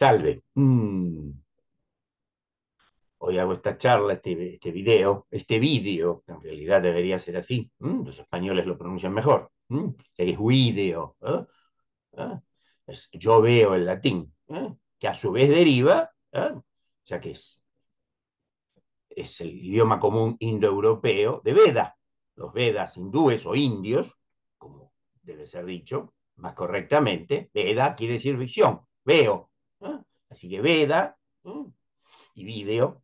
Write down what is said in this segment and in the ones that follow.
Salve. Mm. Hoy hago esta charla, este, este video, este vídeo, en realidad debería ser así. Mm, los españoles lo pronuncian mejor. Mm, es video. ¿eh? ¿Eh? yo veo el latín, ¿eh? que a su vez deriva, ya que es, es el idioma común indoeuropeo de Veda. Los Vedas hindúes o indios, como debe ser dicho más correctamente, Veda quiere decir visión, veo. Así que Veda y video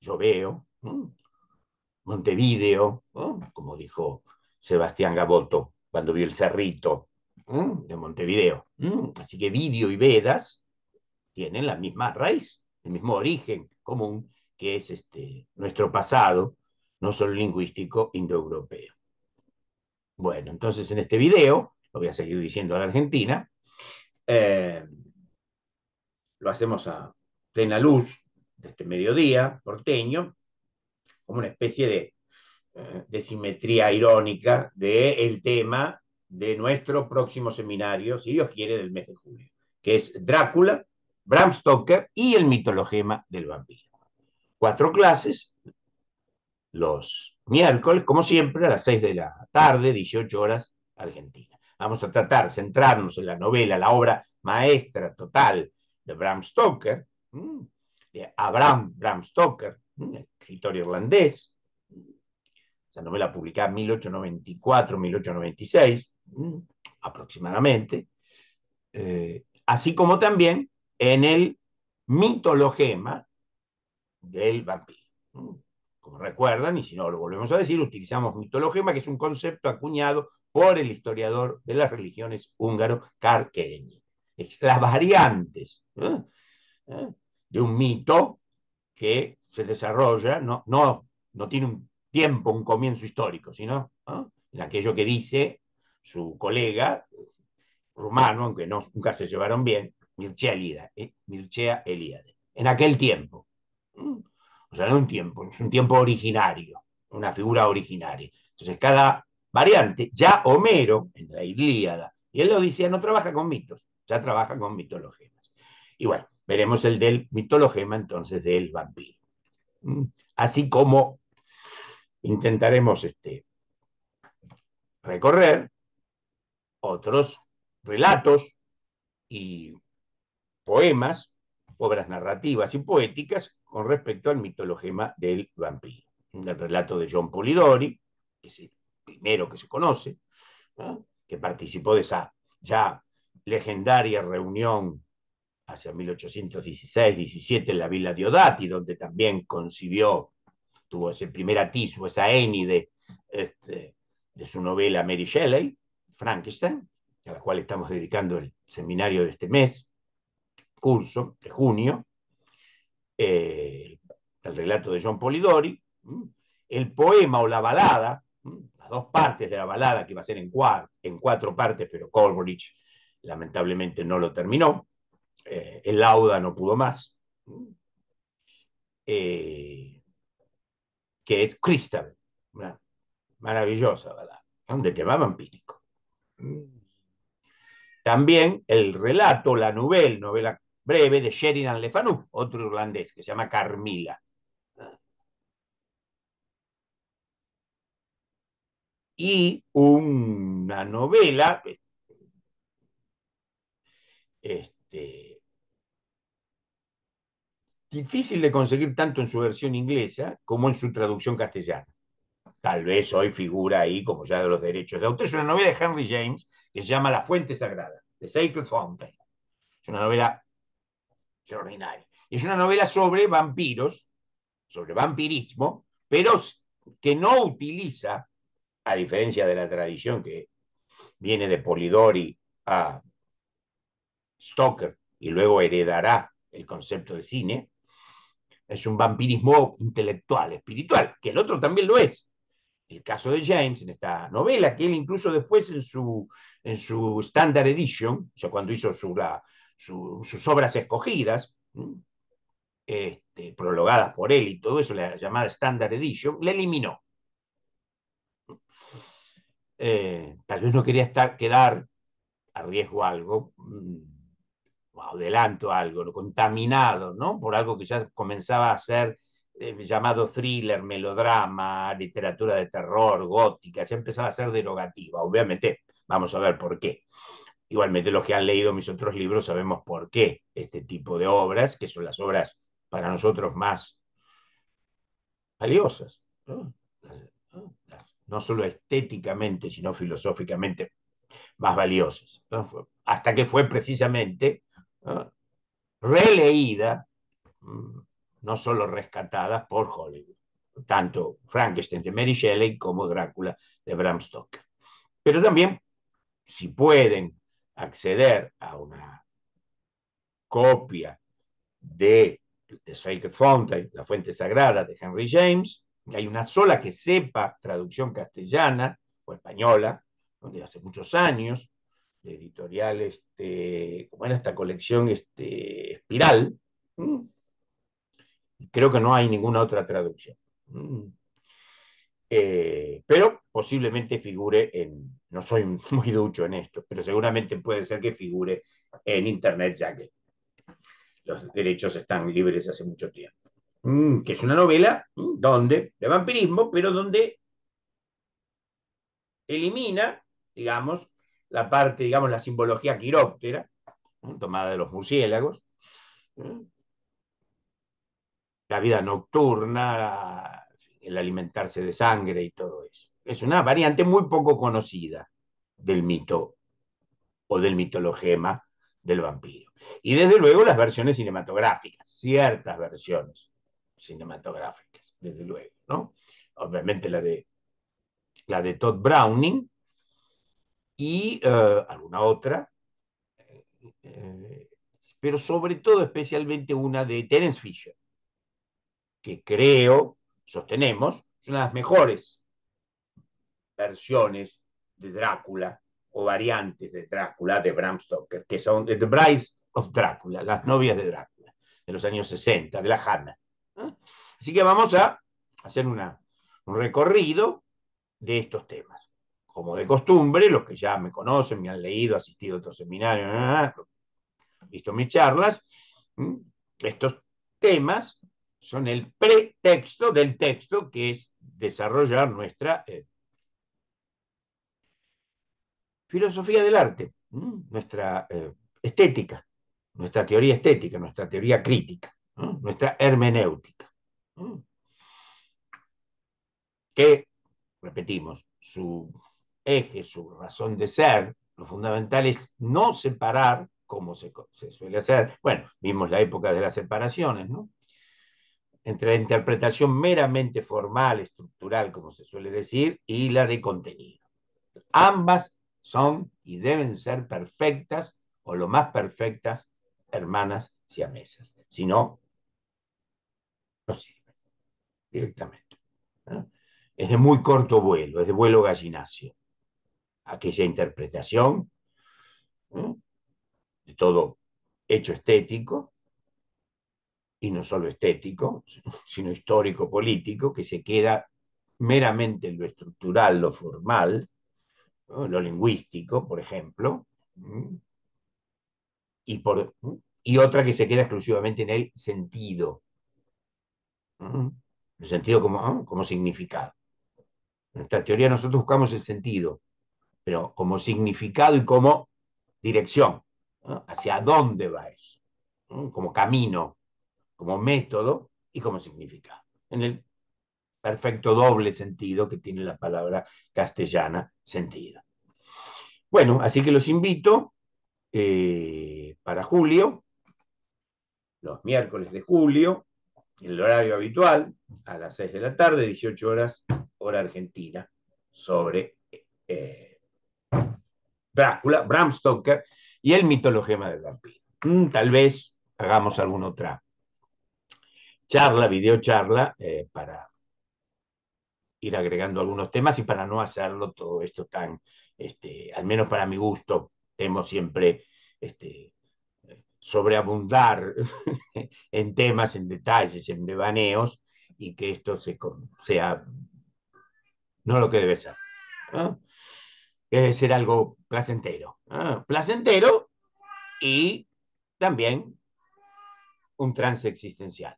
yo veo, Montevideo, como dijo Sebastián Gaboto cuando vio el cerrito de Montevideo. Así que video y Vedas tienen la misma raíz, el mismo origen común, que es este, nuestro pasado, no solo lingüístico, indoeuropeo. Bueno, entonces en este video, lo voy a seguir diciendo a la Argentina, eh, lo hacemos a plena luz, de este mediodía porteño, como una especie de, eh, de simetría irónica del tema de nuestro próximo seminario, si Dios quiere, del mes de julio, que es Drácula, Bram Stoker y el mitologema del vampiro. Cuatro clases, los miércoles, como siempre, a las seis de la tarde, 18 horas, Argentina. Vamos a tratar, centrarnos en la novela, la obra maestra total de Bram Stoker, Abraham Bram Stoker, escritor irlandés. Esa novela publicada en 1894-1896, aproximadamente. Eh, así como también en el mitologema del vampiro. Como recuerdan, y si no lo volvemos a decir, utilizamos mitologema, que es un concepto acuñado por el historiador de las religiones húngaro Karl Es las variantes ¿eh? ¿Eh? de un mito que se desarrolla, no, no, no tiene un tiempo, un comienzo histórico, sino en aquello que dice su colega rumano, aunque no, nunca se llevaron bien, Mircea Eliade, eh, Mircea Eliade, en aquel tiempo. O sea, no un tiempo, es un tiempo originario, una figura originaria. Entonces, cada variante, ya Homero, en la Ilíada, y él lo decía, no trabaja con mitos, ya trabaja con mitologías. Y bueno, veremos el del mitologema entonces del vampiro. Mm, así como intentaremos este, recorrer otros relatos y poemas, obras narrativas y poéticas con respecto al mitologema del vampiro. El relato de John Polidori, que es el primero que se conoce, que participó de esa ya legendaria reunión hacia 1816-17 en la Villa Diodati, donde también concibió, tuvo ese primer atisbo, esa énide este, de su novela Mary Shelley, Frankenstein, a la cual estamos dedicando el seminario de este mes, curso de junio, eh, el relato de John Polidori, el poema o la balada, las dos partes de la balada, que va a ser en, en cuatro partes, pero Coleridge lamentablemente no lo terminó, eh, el Lauda no pudo más, eh, que es Cristal, una maravillosa balada, de tema vampírico. También el relato, la novela, novela breve de Sheridan Le Fanu, otro irlandés, que se llama Carmila. Y una novela este, difícil de conseguir tanto en su versión inglesa como en su traducción castellana. Tal vez hoy figura ahí como ya de los derechos de autor. Es una novela de Henry James que se llama La Fuente Sagrada, The Sacred Fountain. Es una novela extraordinaria. Es una novela sobre vampiros, sobre vampirismo, pero que no utiliza, a diferencia de la tradición que viene de Polidori a Stoker y luego heredará el concepto de cine, es un vampirismo intelectual, espiritual, que el otro también lo es. El caso de James en esta novela, que él incluso después en su, en su Standard Edition, o sea, cuando hizo sus obras escogidas, este, prologadas por él y todo eso, la llamada Standard Edition, la eliminó. Eh, tal vez no quería estar, quedar, a riesgo algo, mm, adelanto algo, contaminado, ¿no? Por algo que ya comenzaba a ser eh, llamado thriller, melodrama, literatura de terror, gótica, ya empezaba a ser derogativa. Obviamente, vamos a ver por qué. Igualmente los que han leído mis otros libros sabemos por qué este tipo de obras, que son las obras para nosotros más valiosas, ¿no? no solo estéticamente, sino filosóficamente más valiosas. Hasta que fue precisamente releída, mm, no solo rescatada por Hollywood, tanto Frankenstein de Mary Shelley como Drácula de Bram Stoker. Pero también, si pueden acceder a una copia de The Sacred Fountain, la fuente sagrada de Henry James, hay una sola que sepa traducción castellana o española, de hace muchos años, de editorial, este, ¿cómo era esta colección? Este, Espiral. Mm. Creo que no hay ninguna otra traducción. Mm. Eh, pero posiblemente figure en, no soy muy ducho en esto, pero seguramente puede ser que figure en Internet ya que los derechos están libres hace mucho tiempo. Mm, que es una novela donde, de vampirismo, pero donde elimina, digamos, la parte, digamos, la simbología quiróptera, tomada de los murciélagos, la vida nocturna, el alimentarse de sangre y todo eso. Es una variante muy poco conocida del mito o del mitologema del vampiro. Y desde luego las versiones cinematográficas, ciertas versiones cinematográficas, desde luego, ¿no? Obviamente la de, la de Todd Browning y eh, alguna otra, eh, pero sobre todo especialmente una de Terence Fisher, que creo, sostenemos, es una de las mejores versiones de Drácula o variantes de Drácula de Bram Stoker, que son The Brides of Drácula, las novias de Drácula, de los años 60, de la Hanna. Así que vamos a hacer un recorrido de estos temas. Como de costumbre, los que ya me conocen, me han leído, asistido a otros seminarios, visto mis charlas, estos temas son el pretexto del texto que es desarrollar nuestra eh, filosofía del arte, nuestra eh, estética, nuestra teoría estética, nuestra teoría crítica, nuestra hermenéutica. Que, repetimos, su eje, su razón de ser, lo fundamental es no separar, como se, suele hacer, bueno, vimos la época de las separaciones, ¿no? entre la interpretación meramente formal, estructural, como se suele decir, y la de contenido. Ambas son y deben ser perfectas o lo más perfectas hermanas siamesas. Si no, no sirve directamente. Es de muy corto vuelo, es de vuelo gallinacio. Aquella interpretación de todo hecho estético, y no solo estético, sino histórico-político, que se queda meramente en lo estructural, lo formal, lo lingüístico, por ejemplo, y, por, y otra que se queda exclusivamente en el sentido, el sentido como, como significado. En esta teoría nosotros buscamos el sentido, pero como significado y como dirección, hacia dónde va eso, como camino, como método y como significado. En el perfecto doble sentido que tiene la palabra castellana sentido. Bueno, así que los invito eh, para julio, los miércoles de julio, en el horario habitual, a las 6 de la tarde, 18 horas, hora argentina, sobre eh, Drácula, Bram Stoker y el mitologema del vampiro. Mm, tal vez hagamos alguna otra charla, videocharla, eh, para ir agregando algunos temas y para no hacerlo todo esto tan, este, al menos para mi gusto, temo siempre este, sobreabundar en temas, en detalles, en devaneos, y que esto se, sea no lo que debe ser. Ser algo placentero. Placentero y también un trance existencial.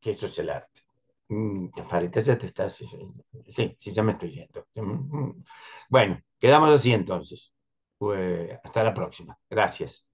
Que eso es el arte. Mm, Farita, ya te estás. Sí, sí, ya me estoy yendo. Mm, mm. Bueno, quedamos así entonces. Pues, hasta la próxima. Gracias.